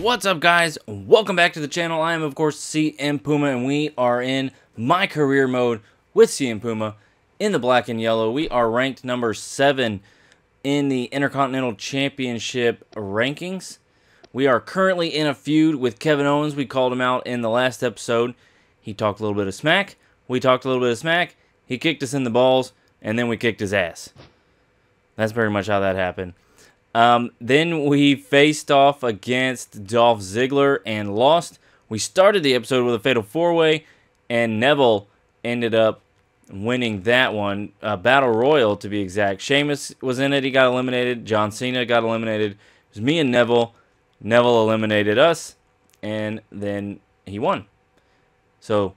What's up guys? Welcome back to the channel. I am of course CM Puma and we are in my career mode with CM Puma in the black and yellow. We are ranked number 7 in the Intercontinental Championship rankings. We are currently in a feud with Kevin Owens. We called him out in the last episode. He talked a little bit of smack. We talked a little bit of smack. He kicked us in the balls and then we kicked his ass. That's pretty much how that happened. Um, then we faced off against Dolph Ziggler and lost. We started the episode with a fatal four way, and Neville ended up winning that one. Uh, Battle Royal, to be exact. Sheamus was in it. He got eliminated. John Cena got eliminated. It was me and Neville. Neville eliminated us, and then he won. So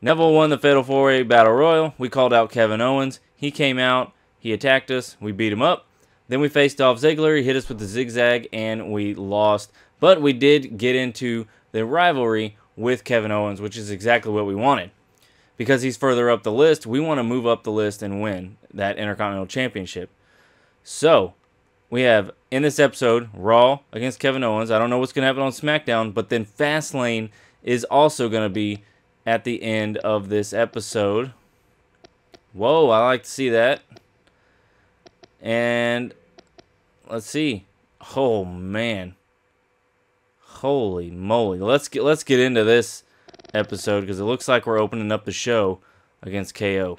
Neville won the Fatal 4-Way Battle Royal. We called out Kevin Owens. He came out. He attacked us. We beat him up. Then we faced Dolph Ziggler. He hit us with the zigzag, and we lost. But we did get into the rivalry with Kevin Owens, which is exactly what we wanted. Because he's further up the list, we want to move up the list and win that Intercontinental Championship. So, we have in this episode Raw against Kevin Owens. I don't know what's going to happen on SmackDown, but then Fastlane is also going to be at the end of this episode. Whoa, I like to see that. And let's see. Oh man. Holy moly. Let's get let's get into this episode because it looks like we're opening up the show against KO.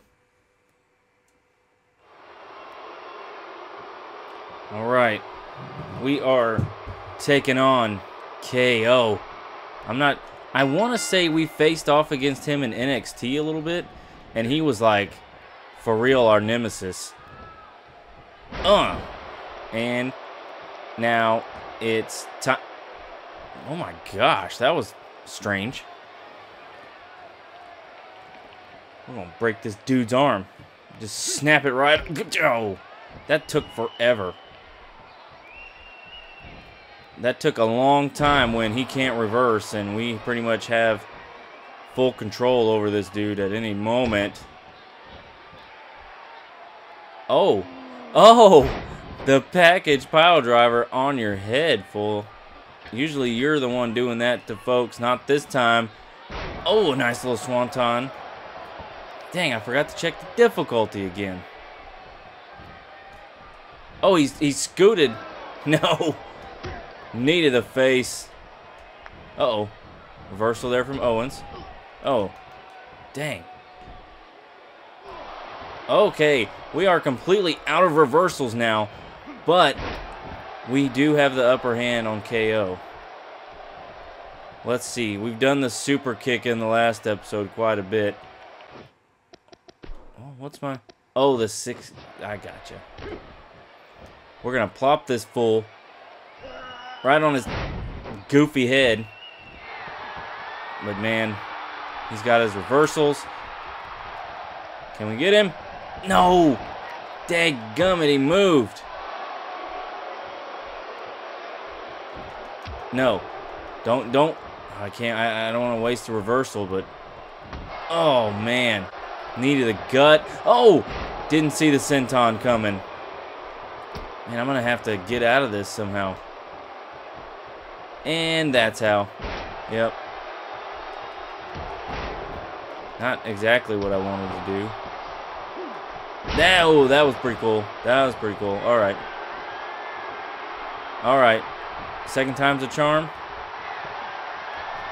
All right. We are taking on KO. I'm not I want to say we faced off against him in NXT a little bit and he was like for real our nemesis. Uh. And now it's time. Oh my gosh, that was strange. We're gonna break this dude's arm. Just snap it right. Oh, that took forever. That took a long time when he can't reverse, and we pretty much have full control over this dude at any moment. Oh, Oh, the package pile driver on your head, fool. Usually you're the one doing that to folks, not this time. Oh, a nice little swanton. Dang, I forgot to check the difficulty again. Oh, he's, he's scooted. No. Knee to the face. Uh-oh. Reversal there from Owens. Oh. Dang. Okay, we are completely out of reversals now, but we do have the upper hand on KO. Let's see. We've done the super kick in the last episode quite a bit. Oh, what's my... Oh, the six... I gotcha. We're going to plop this fool right on his goofy head. But, man, he's got his reversals. Can we get him? No! Dadgummit, he moved. No. Don't, don't. I can't, I, I don't want to waste the reversal, but. Oh, man. Needed the gut. Oh! Didn't see the senton coming. Man, I'm going to have to get out of this somehow. And that's how. Yep. Not exactly what I wanted to do. That, oh, that was pretty cool. That was pretty cool. All right. All right. Second time's a charm.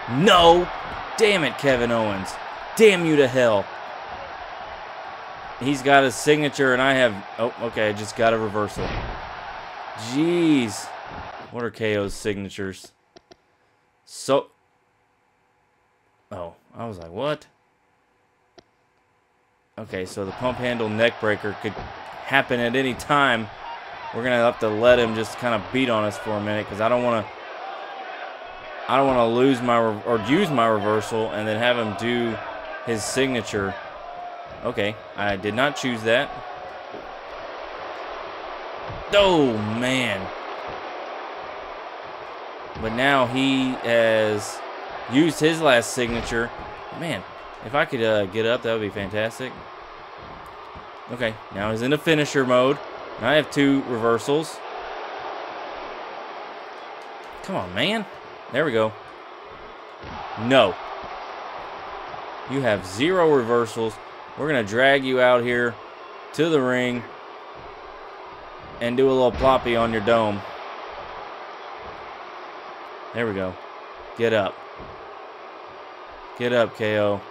No. Damn it, Kevin Owens. Damn you to hell. He's got his signature, and I have... Oh, okay, I just got a reversal. Jeez. What are KO's signatures? So... Oh, I was like, what? Okay, so the pump handle neck breaker could happen at any time. We're gonna have to let him just kind of beat on us for a minute because I don't want to. I don't want to lose my or use my reversal and then have him do his signature. Okay, I did not choose that. Oh man! But now he has used his last signature. Man, if I could uh, get up, that would be fantastic. Okay, now he's in the finisher mode. Now I have two reversals. Come on, man. There we go. No. You have zero reversals. We're going to drag you out here to the ring and do a little ploppy on your dome. There we go. Get up. Get up, KO.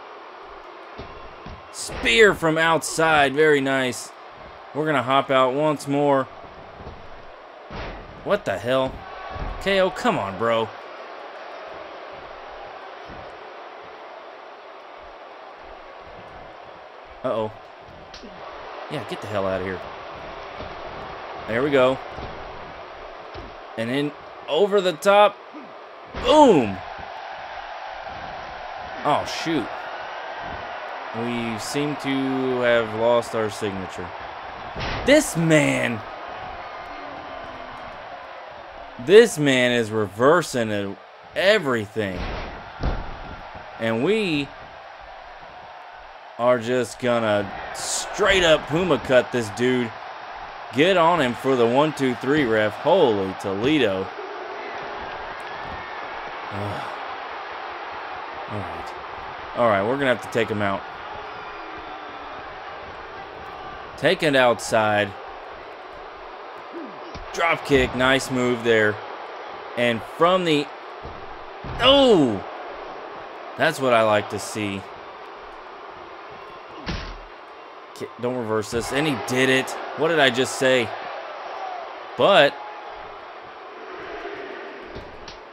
Spear from outside. Very nice. We're going to hop out once more. What the hell? KO, come on, bro. Uh-oh. Yeah, get the hell out of here. There we go. And then over the top. Boom! Oh, shoot. We seem to have lost our signature. This man... This man is reversing everything. And we are just gonna straight up Puma cut this dude. Get on him for the one, two, three ref. Holy Toledo. Alright. Alright, we're gonna have to take him out. Take it outside. Drop kick. Nice move there. And from the... Oh! That's what I like to see. Don't reverse this. And he did it. What did I just say? But...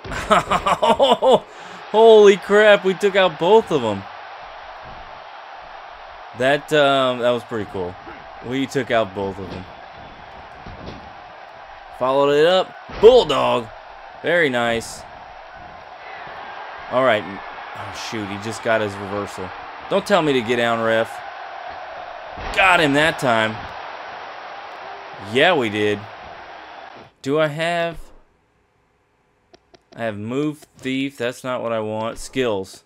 Holy crap, we took out both of them. That, um, that was pretty cool. We took out both of them. Followed it up. Bulldog. Very nice. All right. Oh, shoot. He just got his reversal. Don't tell me to get down, ref. Got him that time. Yeah, we did. Do I have... I have move thief. That's not what I want. Skills.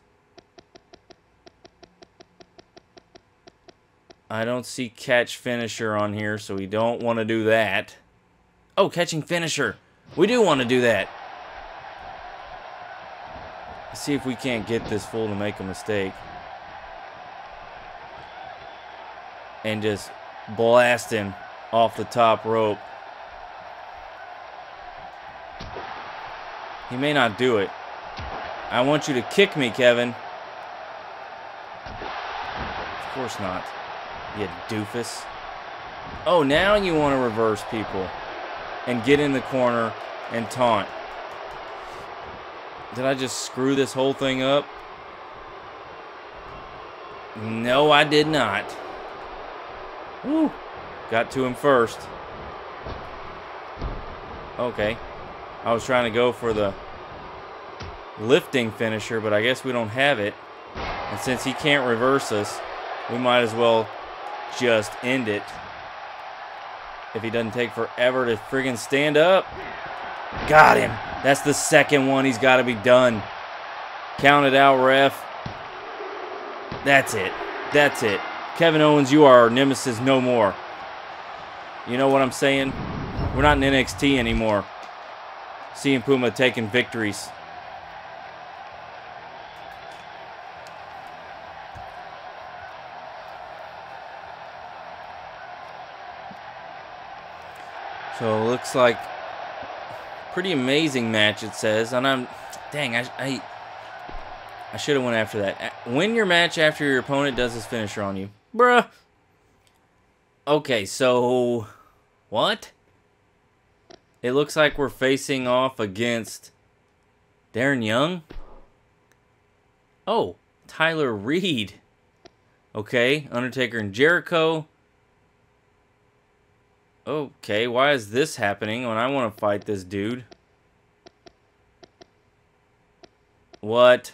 I don't see catch finisher on here, so we don't want to do that. Oh, catching finisher. We do want to do that. Let's see if we can't get this fool to make a mistake. And just blast him off the top rope. He may not do it. I want you to kick me, Kevin. Of course not. You doofus. Oh, now you want to reverse people and get in the corner and taunt. Did I just screw this whole thing up? No, I did not. Woo. Got to him first. Okay. I was trying to go for the lifting finisher, but I guess we don't have it. And since he can't reverse us, we might as well just end it. If he doesn't take forever to friggin' stand up. Got him. That's the second one. He's got to be done. Count it out, ref. That's it. That's it. Kevin Owens, you are our nemesis no more. You know what I'm saying? We're not in NXT anymore. CM Puma taking victories. So looks like pretty amazing match it says, and I'm dang I I, I should have went after that. Win your match after your opponent does his finisher on you, bruh. Okay, so what? It looks like we're facing off against Darren Young. Oh, Tyler Reed. Okay, Undertaker and Jericho. Okay, why is this happening when I want to fight this dude? What?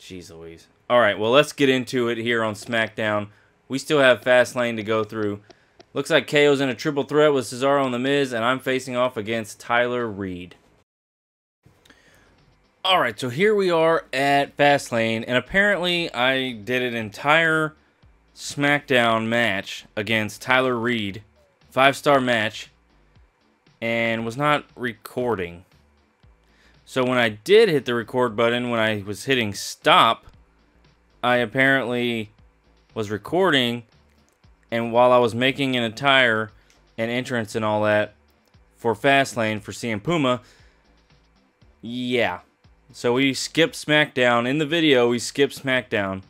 Jeez Louise. Alright, well, let's get into it here on SmackDown. We still have Fastlane to go through. Looks like KO's in a triple threat with Cesaro and The Miz, and I'm facing off against Tyler Reed. Alright, so here we are at Fastlane, and apparently I did an entire SmackDown match against Tyler Reed five star match and was not recording. So when I did hit the record button, when I was hitting stop, I apparently was recording, and while I was making an attire and entrance and all that for Fastlane for CM Puma, yeah. So we skipped SmackDown. In the video, we skipped SmackDown.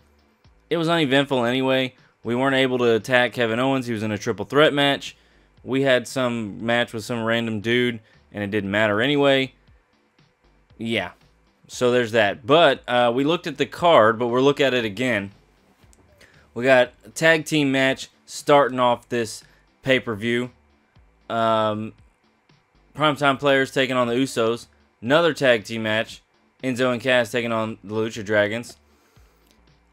It was uneventful anyway. We weren't able to attack Kevin Owens. He was in a triple threat match. We had some match with some random dude, and it didn't matter anyway. Yeah. So there's that. But uh, we looked at the card, but we'll look at it again. We got a tag team match starting off this pay-per-view. Um, primetime players taking on the Usos. Another tag team match. Enzo and Cass taking on the Lucha Dragons.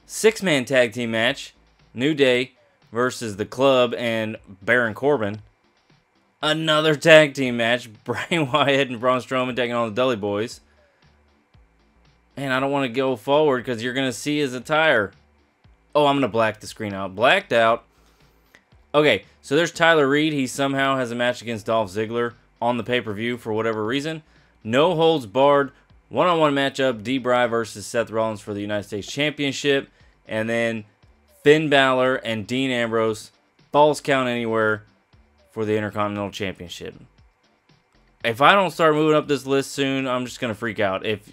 Six-man tag team match. New Day versus the Club and Baron Corbin. Another tag team match. Bray Wyatt and Braun Strowman taking on the Dudley Boys. And I don't want to go forward because you're going to see his attire. Oh, I'm going to black the screen out. Blacked out. Okay, so there's Tyler Reed. He somehow has a match against Dolph Ziggler on the pay-per-view for whatever reason. No holds barred. One-on-one -on -one matchup. D-Bry versus Seth Rollins for the United States Championship. And then Finn Balor and Dean Ambrose, falls count anywhere for the Intercontinental Championship. If I don't start moving up this list soon, I'm just going to freak out. If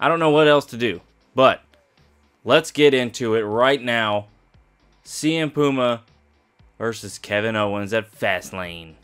I don't know what else to do. But let's get into it right now. CM Puma versus Kevin Owens at Fastlane.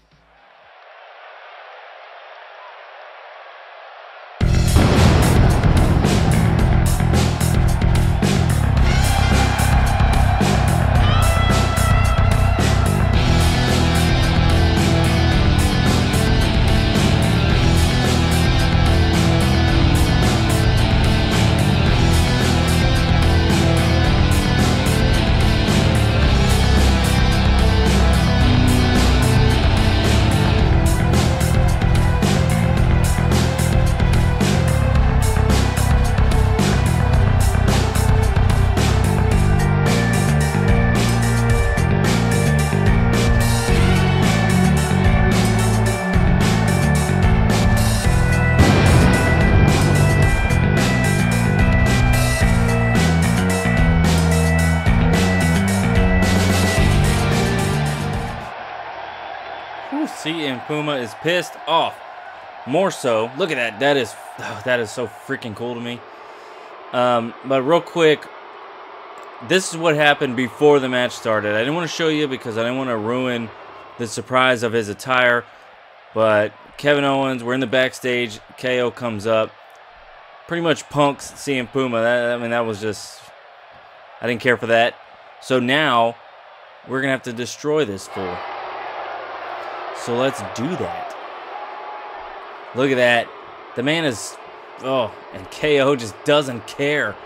Puma is pissed off. More so. Look at that. That is oh, that is so freaking cool to me. Um, but real quick, this is what happened before the match started. I didn't want to show you because I didn't want to ruin the surprise of his attire. But Kevin Owens, we're in the backstage. KO comes up, pretty much punks CM Puma. That, I mean, that was just I didn't care for that. So now we're gonna have to destroy this fool. So let's do that. Look at that. The man is... Oh, and KO just doesn't care.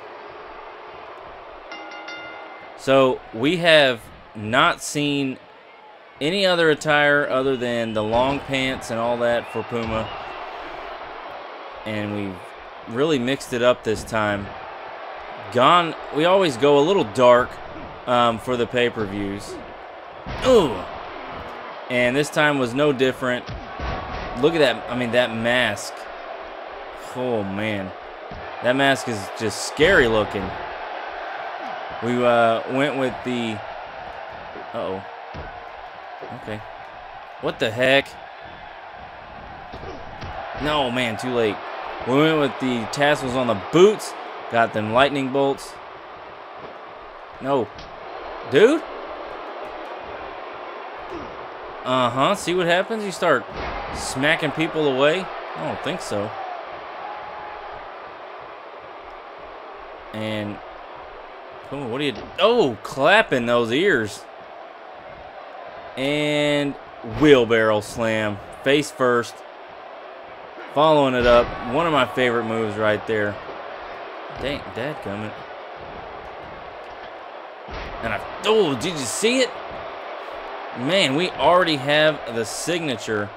So we have not seen any other attire other than the long pants and all that for Puma. And we've really mixed it up this time. Gone, we always go a little dark um, for the pay-per-views. Ooh, and this time was no different. Look at that. I mean, that mask. Oh, man. That mask is just scary looking. We uh, went with the... Uh oh Okay. What the heck? No, man, too late. We went with the tassels on the boots. Got them lightning bolts. No. Dude? Uh-huh. See what happens? You start smacking people away? I don't think so. And... Oh, what are you... Oh, clapping those ears. And... Wheelbarrow slam. Face first. Following it up. One of my favorite moves right there. Dang, dad coming. And I... Oh, did you see it? Man, we already have the signature.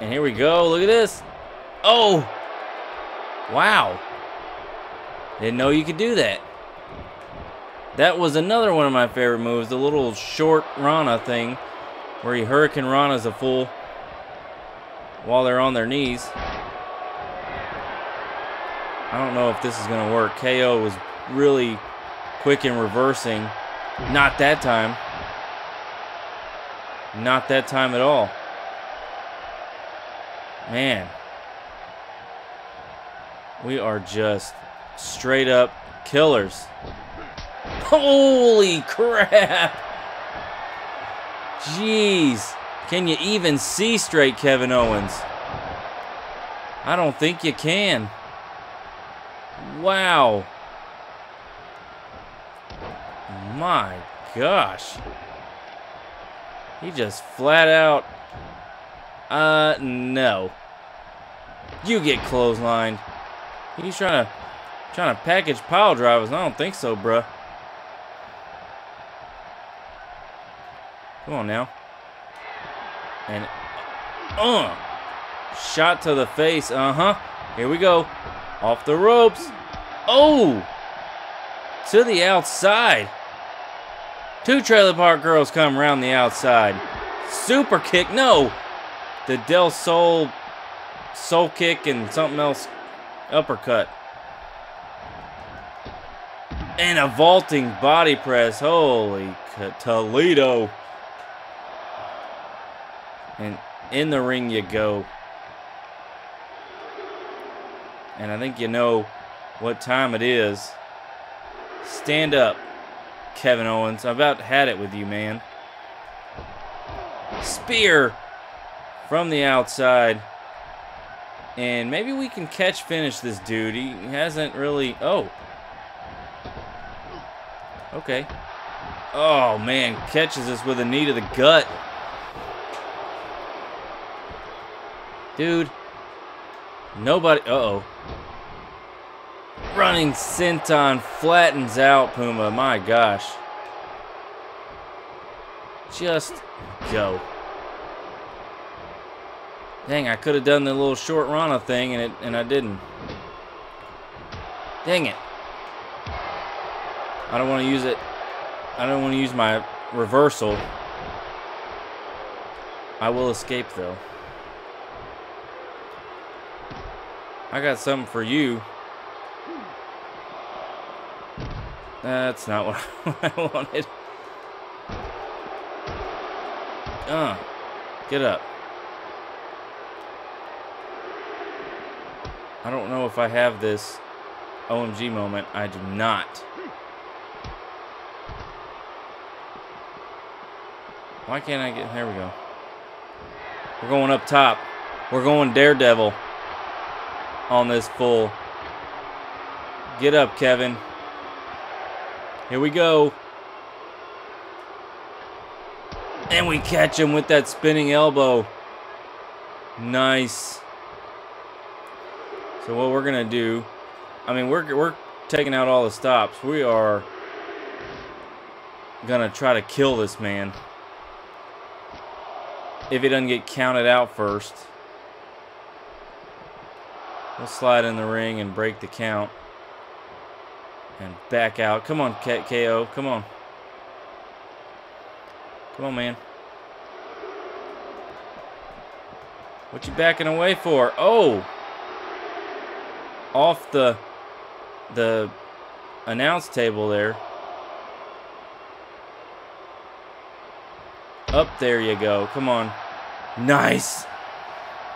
And here we go. Look at this. Oh! Wow. Didn't know you could do that. That was another one of my favorite moves. The little short Rana thing. Where he Hurricanrana's a fool. While they're on their knees. I don't know if this is going to work. KO was really quick in reversing. Not that time. Not that time at all. Man. We are just straight up killers. Holy crap! Jeez. Can you even see straight Kevin Owens? I don't think you can. Wow. My gosh. He just flat out. Uh, no. You get clotheslined. He's trying to trying to package pile drivers. I don't think so, bruh. Come on now. And uh shot to the face. Uh-huh. Here we go. Off the ropes. Oh! To the outside. Two trailer park girls come around the outside. Super kick. No. The Del Sol soul kick and something else uppercut. And a vaulting body press. Holy Toledo. And in the ring you go. And I think you know what time it is. Stand up, Kevin Owens. I about had it with you, man. Spear from the outside. And maybe we can catch finish this dude. He hasn't really... Oh. Okay. Oh, man. Catches us with a knee to the gut. Dude. Nobody... Uh-oh. Running senton flattens out Puma. My gosh. Just go. Dang, I could have done the little short Rana thing and it and I didn't. Dang it. I don't want to use it. I don't want to use my reversal. I will escape though. I got something for you. That's not what I wanted. Uh, get up. I don't know if I have this OMG moment. I do not. Why can't I get... There we go. We're going up top. We're going Daredevil on this full. Get up, Kevin. Here we go. And we catch him with that spinning elbow. Nice. So what we're going to do, I mean, we're, we're taking out all the stops. We are going to try to kill this man. If he doesn't get counted out first. We'll slide in the ring and break the count. And back out. Come on, KO. Come on. Come on, man. What you backing away for? Oh! off the the announce table there. Up there you go. Come on. Nice.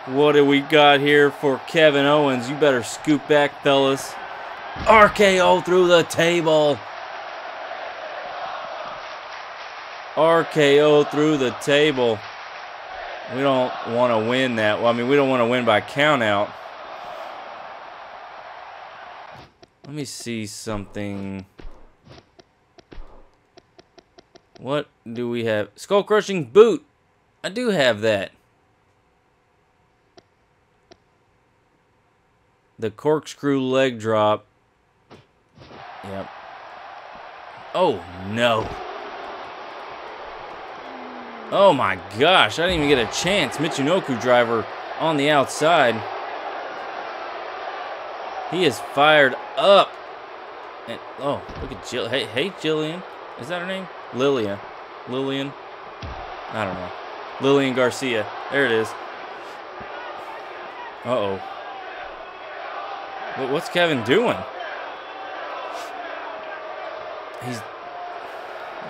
What do we got here for Kevin Owens? You better scoop back, fellas. RKO through the table. RKO through the table. We don't want to win that. Well, I mean, we don't want to win by count out. Let me see something. What do we have? Skull crushing boot. I do have that. The corkscrew leg drop. Yep. Oh, no. Oh my gosh, I didn't even get a chance. Michinoku driver on the outside. He is fired up. And, oh, look at Jill. Hey, hey, Jillian. Is that her name? Lillian. Lillian. I don't know. Lillian Garcia. There it is. Uh-oh. What's Kevin doing? He's...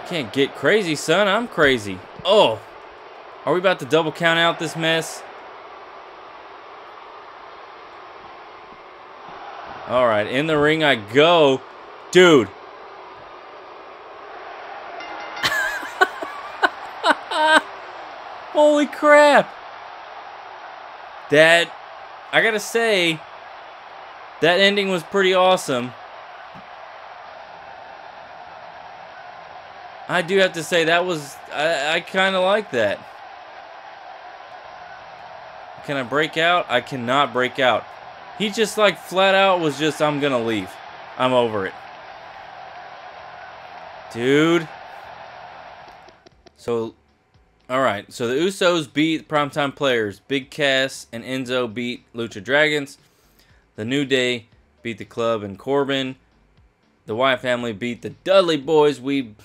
Can't get crazy, son. I'm crazy. Oh. Are we about to double count out this mess? All right, in the ring I go. Dude. Holy crap. That, I gotta say, that ending was pretty awesome. I do have to say that was, I, I kind of like that. Can I break out? I cannot break out. He just like flat out was just, I'm to leave. I'm over it. Dude. So, alright. So the Usos beat Primetime Players. Big Cass and Enzo beat Lucha Dragons. The New Day beat the Club and Corbin. The Wyatt family beat the Dudley Boys. We,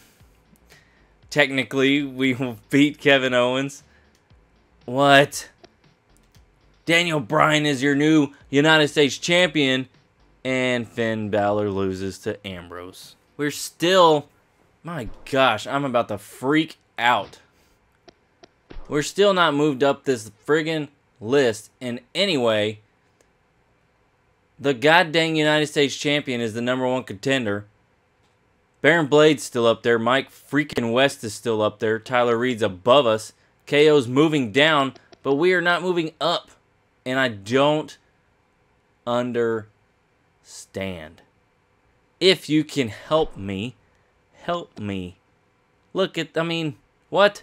technically, we will beat Kevin Owens. What? Daniel Bryan is your new United States champion, and Finn Balor loses to Ambrose. We're still, my gosh, I'm about to freak out. We're still not moved up this friggin' list in any way. The goddamn United States champion is the number one contender. Baron Blade's still up there. Mike freaking West is still up there. Tyler Reed's above us. KO's moving down, but we are not moving up and I don't understand. If you can help me, help me. Look at, I mean, what?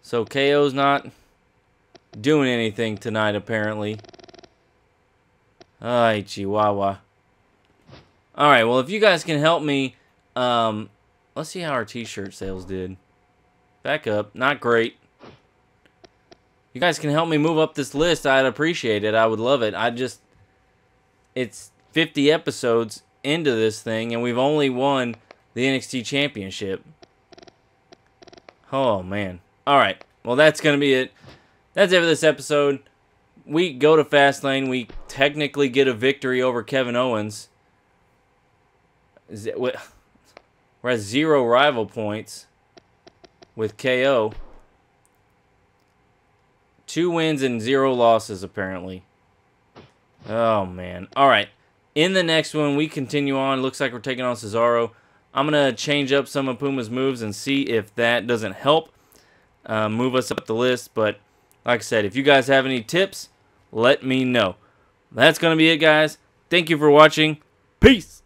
So KO's not doing anything tonight, apparently. Ay, Chihuahua. Alright, well, if you guys can help me, um, let's see how our t-shirt sales did. Back up. Not great you guys can help me move up this list, I'd appreciate it. I would love it. I just, it's 50 episodes into this thing, and we've only won the NXT Championship. Oh, man. All right. Well, that's going to be it. That's it for this episode. We go to Fastlane. We technically get a victory over Kevin Owens. We're at zero rival points with KO. Two wins and zero losses, apparently. Oh, man. All right. In the next one, we continue on. Looks like we're taking on Cesaro. I'm going to change up some of Puma's moves and see if that doesn't help uh, move us up the list. But like I said, if you guys have any tips, let me know. That's going to be it, guys. Thank you for watching. Peace.